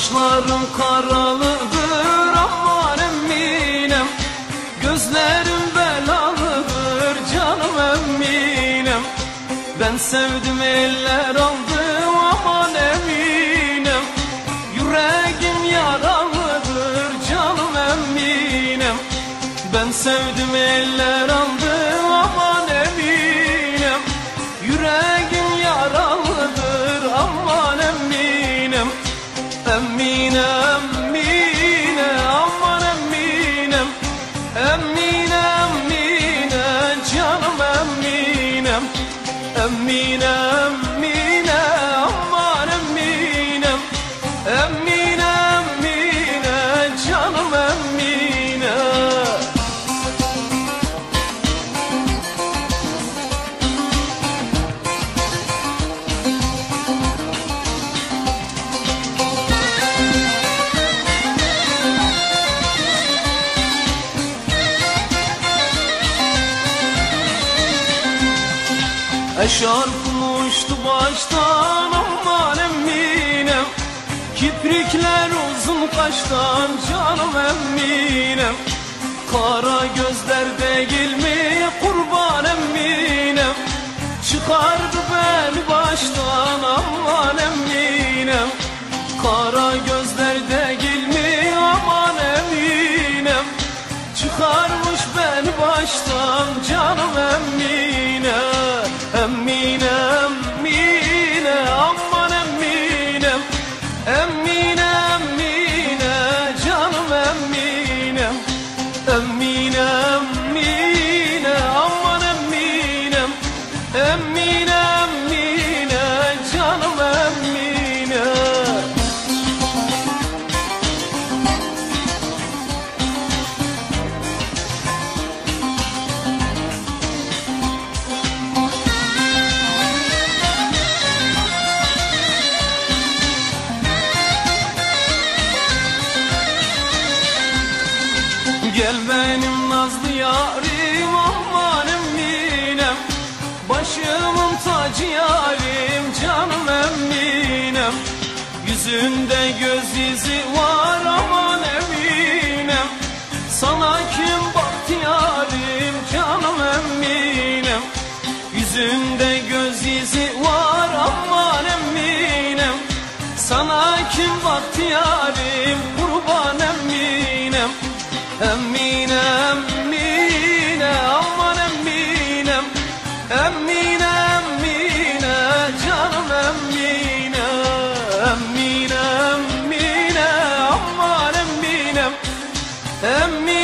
Kaşlarım karalıdır aman eminem Gözlerim belalıdır canım eminem Ben sevdim eller aldım eminem Emine Eşarpım uçtu baştan aman eminem Kiprikler uzun kaştan canım eminem Kara gözler değil mi? Kurban eminem Çıkardı beni baştan aman eminem Kara gözler değil mi? Aman eminem Çıkarmış beni baştan canım emine Başımın tacı yarim canım eminem Yüzünde göz izi var aman eminem Sana kim baktı yarim canım eminem Yüzünde göz izi var aman eminem Sana kim baktı yarim kurban eminem Eminem Emmi